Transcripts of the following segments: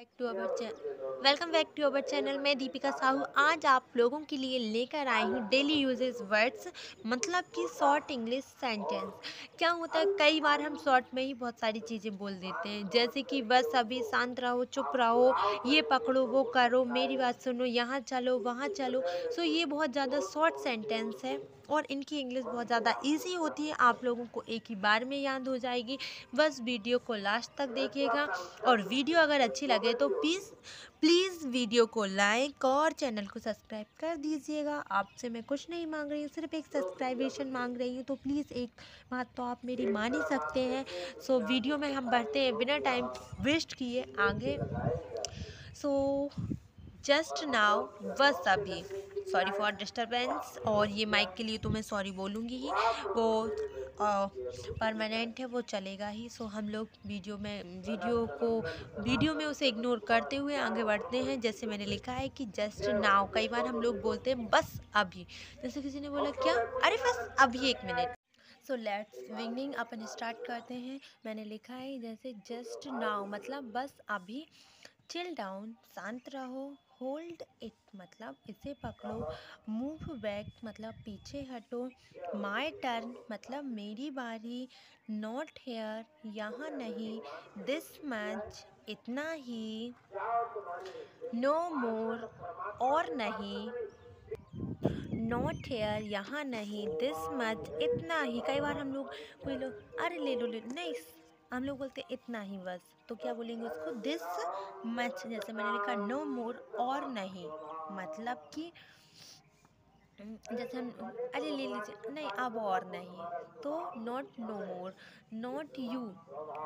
Back to our channel welcome back to our channel, मैं दीपिका साहू। आज आप लोगों के लिए लेकर आई हूँ डेली यूजेस वर्ड्स मतलब कि शॉर्ट इंग्लिश सेंटेंस। क्या होता है, कई बार हम शॉर्ट में ही बहुत सारी चीज़ें बोल देते हैं, जैसे कि बस अभी शांत रहो, चुप रहो, ये पकड़ो, वो करो, मेरी बात सुनो, यहाँ चलो, वहाँ चलो। सो ये बहुत ज़्यादा शॉर्ट सेंटेंस है और इनकी इंग्लिश बहुत ज़्यादा इजी होती है, आप लोगों को एक ही बार में याद हो जाएगी। बस वीडियो को लास्ट तक देखिएगा और वीडियो अगर अच्छी लगे तो प्लीज़ प्लीज़ वीडियो को लाइक और चैनल को सब्सक्राइब कर दीजिएगा। आपसे मैं कुछ नहीं मांग रही हूँ, सिर्फ़ एक सब्सक्राइबेशन मांग रही हूँ तो प्लीज़ एक बात तो आप मेरी मान ही सकते हैं। सो, वीडियो में हम बढ़ते हैं, बिना टाइम वेस्ट किए आगे। सो, जस्ट नाउ, बस अभी। सॉरी फॉर डिस्टर्बेंस, और ये माइक के लिए तो मैं सॉरी बोलूँगी ही। वो परमानेंट है, वो चलेगा ही। सो हम लोग वीडियो में, वीडियो को, वीडियो में उसे इग्नोर करते हुए आगे बढ़ते हैं। जैसे मैंने लिखा है कि जस्ट नाउ कई बार हम लोग बोलते हैं, बस अभी। जैसे किसी ने बोला, क्या? अरे, बस अभी एक मिनट सो लेट्स विनिंग अपन स्टार्ट करते हैं। मैंने लिखा है, जैसे जस्ट नाउ मतलब बस अभी। चिल डाउन शांत रहो होल्ड इट मतलब इसे पकड़ो मूव बैक मतलब पीछे हटो माय टर्न मतलब मेरी बारी नॉट हेयर यहाँ नहीं दिस मैच इतना ही नो मोर और नहीं नॉट हेयर यहाँ नहीं दिस मच इतना ही, कई बार हम लोग, कोई लोग, अरे ले, लो ले, नहीं हम लोग बोलते हैं, इतना ही बस। तो क्या बोलेंगे उसको? दिस मच जैसे मैंने लिखा नो मोर और नहीं। मतलब कि जैसे हम, अरे ले लीजिए, नहीं, अब और नहीं। तो not no more not you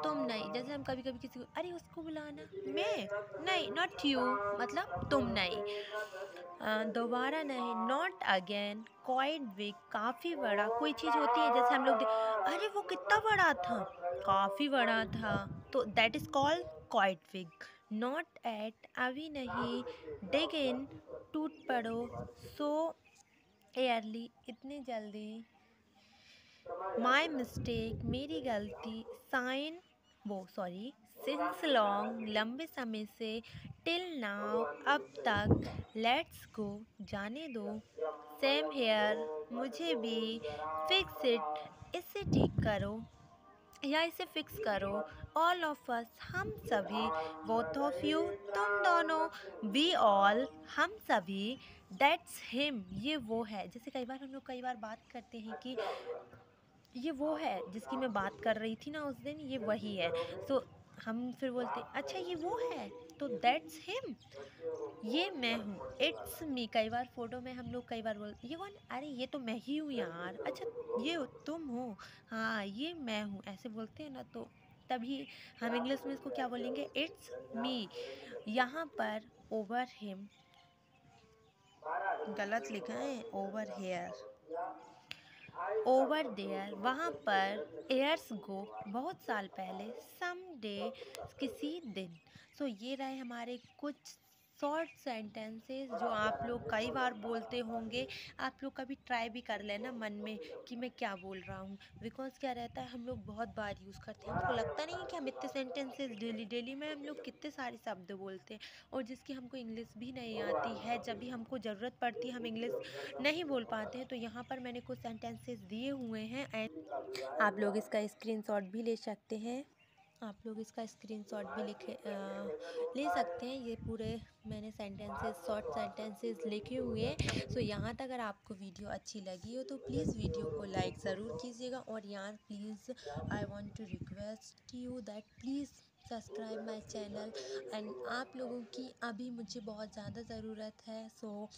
तुम नहीं। जैसे हम कभी कभी किसी को, अरे उसको बुलाना। मैं? नहीं नॉट यू मतलब तुम नहीं। दोबारा नहीं नॉट अगेन क्वाइट बिग काफ़ी बड़ा, कोई चीज़ होती है, जैसे हम लोग अरे वो कितना बड़ा था, काफ़ी बड़ा था तो that is called quite big not at अभी नहीं डिग इन टूट पड़ो सो एयरली इतनी जल्दी। माई मिस्टेक मेरी गलती साइन वो सॉरी सिंस लॉन्ग लंबे समय से टिल नाउ अब तक लेट्स गो जाने दो। सेम हेयर मुझे भी फिक्स इट इसे ठीक करो या इसे फिक्स करो। ऑल ऑफ़ अस हम सभी बोथ ऑफ़ यू तुम दोनों वी ऑल हम सभी डेट्स हिम ये वो है। जैसे कई बार हम लोग कई बार बात करते हैं कि ये वो है, जिसकी मैं बात कर रही थी ना उस दिन, ये वही है। तो हम फिर बोलते अच्छा ये वो है। तो दैट्स हिम ये मैं हूँ. इट्स मी कई बार फ़ोटो में हम लोग कई बार बोल, ये कौन? अरे, ये तो मैं ही हूँ यार. अच्छा ये तुम हो. हाँ ये मैं हूँ. ऐसे बोलते हैं ना तो तभी हम इंग्लिश में इसको क्या बोलेंगे? इट्स मी यहाँ पर ओवर हिम गलत लिखा है. ओवर हेयर ओवर देयर वहाँ पर एयर्स गो बहुत साल पहले सम डे किसी दिन। सो so, ये रहे हमारे कुछ शॉर्ट सेंटेंसेस जो आप लोग कई बार बोलते होंगे, आप लोग कभी ट्राई भी कर लेना मन में कि मैं क्या बोल रहा हूँ। बिकॉज़ क्या रहता है, हम लोग बहुत बार यूज़ करते हैं। हमको लगता नहीं है कि हम इतने सेंटेंसेस डेली डेली में हम लोग कितने सारे शब्द बोलते हैं और जिसकी हमको इंग्लिश भी नहीं आती है। जब भी हमको ज़रूरत पड़ती है, हम इंग्लिश नहीं बोल पाते हैं तो यहाँ पर मैंने कुछ सेंटेंसेस दिए हुए हैं एंड आप लोग इसका स्क्रीन भी ले सकते हैं। आप लोग इसका स्क्रीनशॉट भी लिखे आ, ले सकते हैं। ये पूरे मैंने सेंटेंसेस शॉर्ट सेंटेंसेस लिखे हुए हैं। सो यहाँ तक अगर आपको वीडियो अच्छी लगी हो तो प्लीज़ वीडियो को लाइक ज़रूर कीजिएगा। और यार please I want to request you that please subscribe my channel and आप लोगों की अभी मुझे बहुत ज़्यादा ज़रूरत है। सो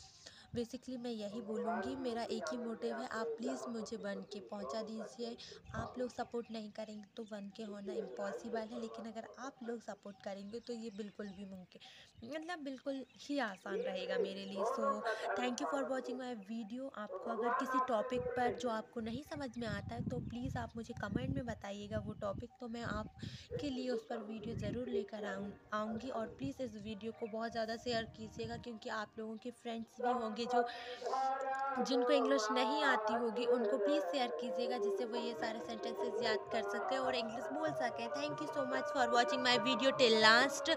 बेसिकली मैं यही बोलूँगी, मेरा एक ही मोटिव है, आप प्लीज़ मुझे बन के पहुँचा दीजिए। आप लोग सपोर्ट नहीं करेंगे तो बन के होना इम्पॉसिबल है, लेकिन अगर आप लोग सपोर्ट करेंगे तो ये बिल्कुल भी मुमकिन मतलब बिल्कुल ही आसान रहेगा मेरे लिए। So thank you for watching my video आपको अगर किसी टॉपिक पर जो आपको नहीं समझ में आता है तो प्लीज़ आप मुझे कमेंट में बताइएगा वो टॉपिक तो मैं आपके लिए उस पर वीडियो ज़रूर लेकर आऊँ, आऊँगी और प्लीज़ इस वीडियो को बहुत ज़्यादा शेयर कीजिएगा, क्योंकि आप लोगों के फ्रेंड्स भी होंगे जो जिनको इंग्लिश नहीं आती होगी, उनको प्लीज़ शेयर कीजिएगा, जिससे वो ये सारे सेंटेंसेस याद कर सकते हैं और इंग्लिश बोल सके। Thank you so much for watching my video till last